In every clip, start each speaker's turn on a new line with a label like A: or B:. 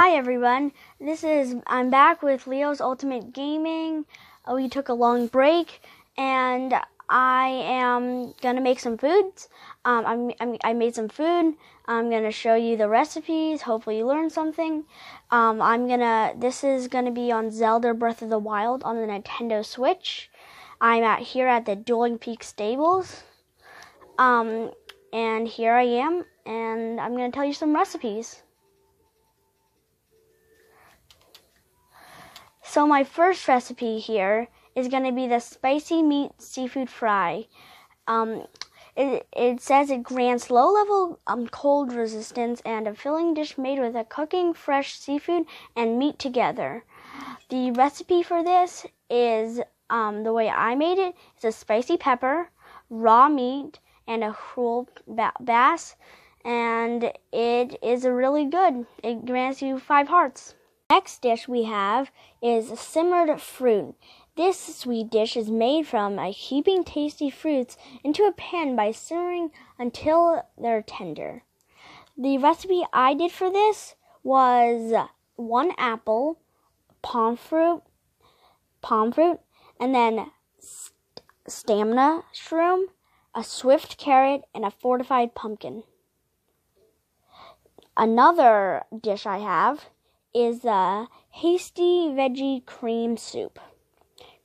A: Hi everyone, this is I'm back with Leo's Ultimate Gaming. Uh, we took a long break, and I am gonna make some foods. Um, I'm, I'm, i made some food. I'm gonna show you the recipes. Hopefully, you learn something. Um, I'm gonna. This is gonna be on Zelda Breath of the Wild on the Nintendo Switch. I'm at here at the Dueling Peak Stables. Um, and here I am, and I'm gonna tell you some recipes. So my first recipe here is going to be the spicy meat seafood fry. Um, it, it says it grants low level um, cold resistance and a filling dish made with a cooking fresh seafood and meat together. The recipe for this is um, the way I made it is a spicy pepper, raw meat, and a whole bass, and it is really good. It grants you five hearts. Next dish we have is simmered fruit. This sweet dish is made from heaping tasty fruits into a pan by simmering until they're tender. The recipe I did for this was one apple, palm fruit, palm fruit, and then st- stamina shroom, a swift carrot, and a fortified pumpkin. Another dish I have is a hasty veggie cream soup.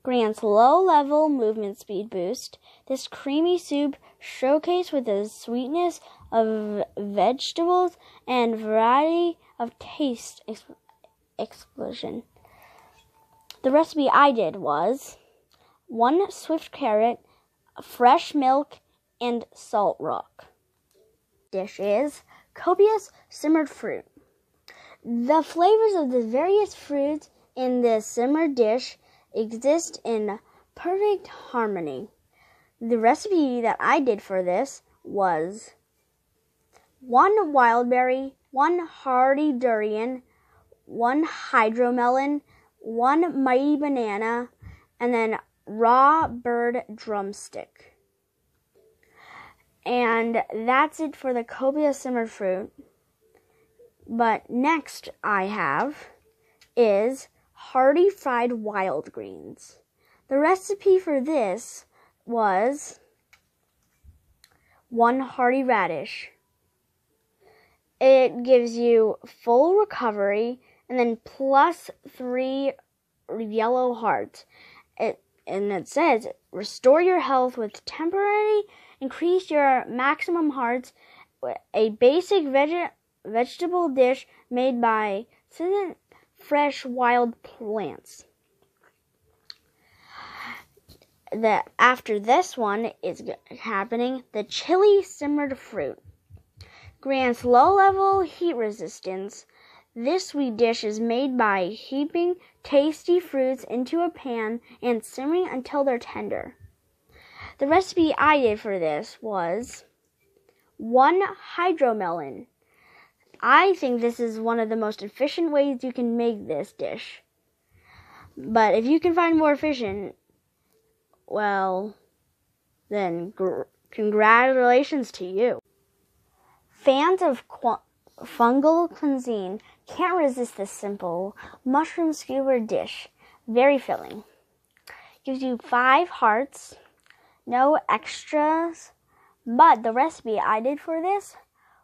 A: Grants low level movement speed boost. This creamy soup showcased with the sweetness of vegetables and variety of taste ex- explosion. The recipe I did was one swift carrot, fresh milk, and salt rock. Dish is copious simmered fruit. The flavors of the various fruits in this simmer dish exist in perfect harmony. The recipe that I did for this was one wild berry, one hardy durian, one hydromelon, one mighty banana, and then raw bird drumstick. And that's it for the copious simmered fruit. But next I have is hearty fried wild greens. The recipe for this was one hearty radish. It gives you full recovery and then plus three yellow hearts. It, and it says restore your health with temporary increase your maximum hearts a basic veg vegetable dish made by seasoned fresh wild plants. The after this one is happening, the chilly simmered fruit grants low level heat resistance. This sweet dish is made by heaping tasty fruits into a pan and simmering until they're tender. The recipe I did for this was one hydromelon, I think this is one of the most efficient ways you can make this dish. But if you can find more efficient, well, then gr- congratulations to you. Fans of qu- fungal cuisine can't resist this simple mushroom skewer dish. Very filling. Gives you five hearts, no extras, but the recipe I did for this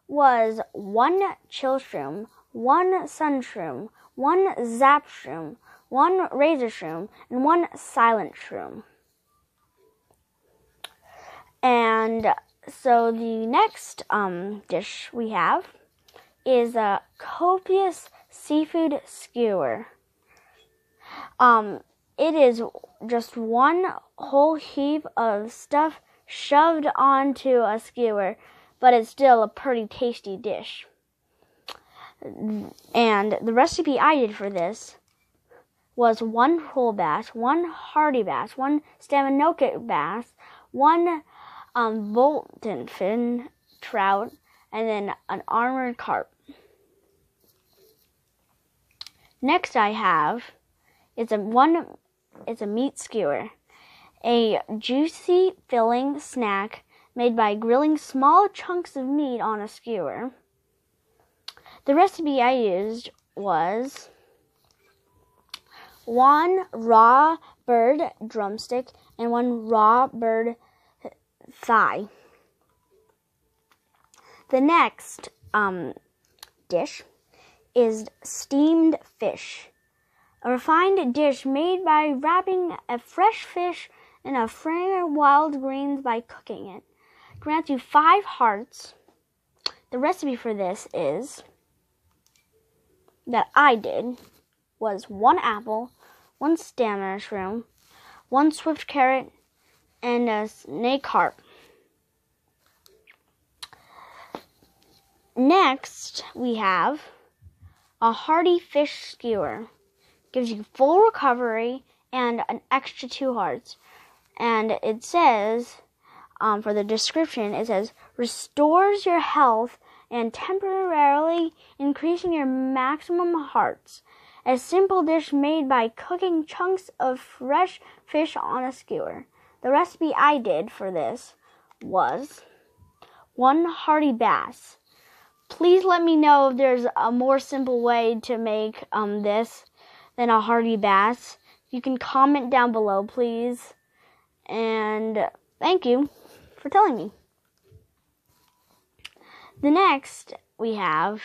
A: was one chill shroom, one sun shroom, one zap shroom, one razor shroom, and one silent shroom. And so the next um, dish we have is a copious seafood skewer. Um, it is just one whole heap of stuff shoved onto a skewer but it's still a pretty tasty dish. And the recipe I did for this was one whole bass, one hardy bass, one Staminoka bass, one um, Voltfin trout, and then an armored carp. Next I have is a one is a meat skewer, a juicy filling snack made by grilling small chunks of meat on a skewer. The recipe I used was one raw bird drumstick and one raw bird thigh. The next um, dish is steamed fish, a refined dish made by wrapping a fresh fish in a frame of wild greens by cooking it. Grants you five hearts. The recipe for this is that I did was one apple, one stamina shroom, one swift carrot, and a snake heart. Next, we have a hearty fish skewer. Gives you full recovery and an extra two hearts. And it says, um, for the description, it says, restores your health and temporarily increasing your maximum hearts. A simple dish made by cooking chunks of fresh fish on a skewer. The recipe I did for this was one hearty bass, please let me know if there's a more simple way to make um, this than a hearty bass. You can comment down below, please. And thank you for telling me. The next we have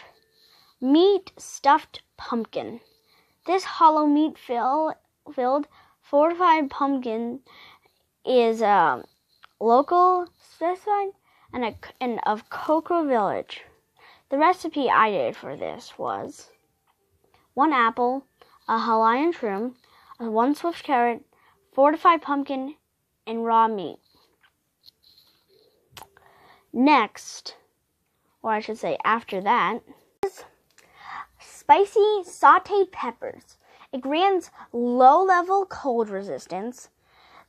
A: meat stuffed pumpkin. This hollow meat fill, filled fortified pumpkin is a uh, local specified and, a, and of Cocoa Village. The recipe I did for this was one apple, a Hylian shroom, one swift carrot, fortified pumpkin, and raw meat. Next, or I should say after that, is spicy sauteed peppers. It grants low level cold resistance.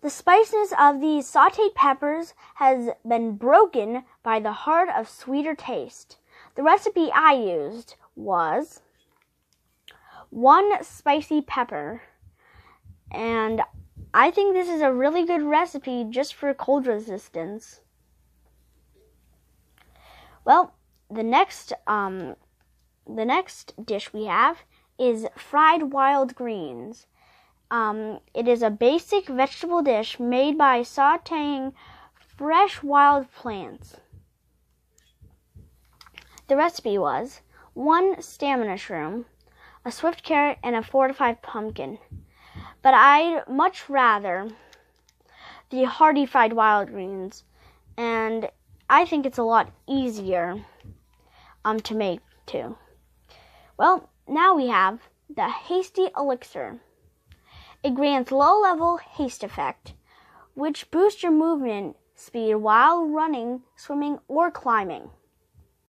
A: The spiciness of these sauteed peppers has been broken by the heart of sweeter taste. The recipe I used was one spicy pepper. And I think this is a really good recipe just for cold resistance. Well, the next um the next dish we have is fried wild greens. Um, it is a basic vegetable dish made by sauteing fresh wild plants. The recipe was one stamina shroom, a swift carrot, and a fortified pumpkin. But I'd much rather the hearty fried wild greens, and I think it's a lot easier um, to make too. Well, now we have the hasty elixir. It grants low level haste effect, which boosts your movement speed while running, swimming, or climbing.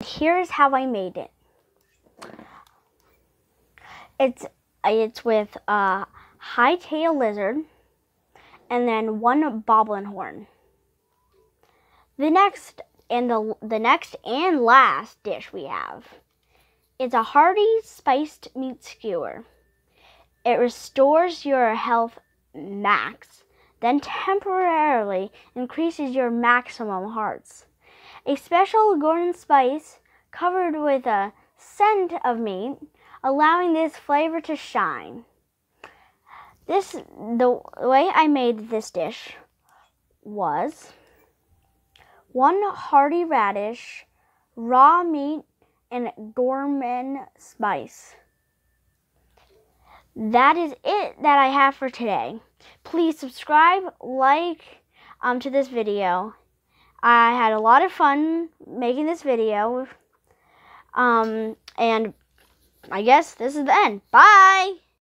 A: Here's how I made it. It's it's with a high tail lizard and then one boblin horn. The next and the the next and last dish we have is a hearty spiced meat skewer. It restores your health max, then temporarily increases your maximum hearts a special Goron spice covered with a scent of meat, allowing this flavor to shine. This the way I made this dish was one hearty radish, raw meat, and Goron spice. That is it that I have for today. Please subscribe, like um, to this video, I had a lot of fun making this video. Um, and I guess this is the end. Bye!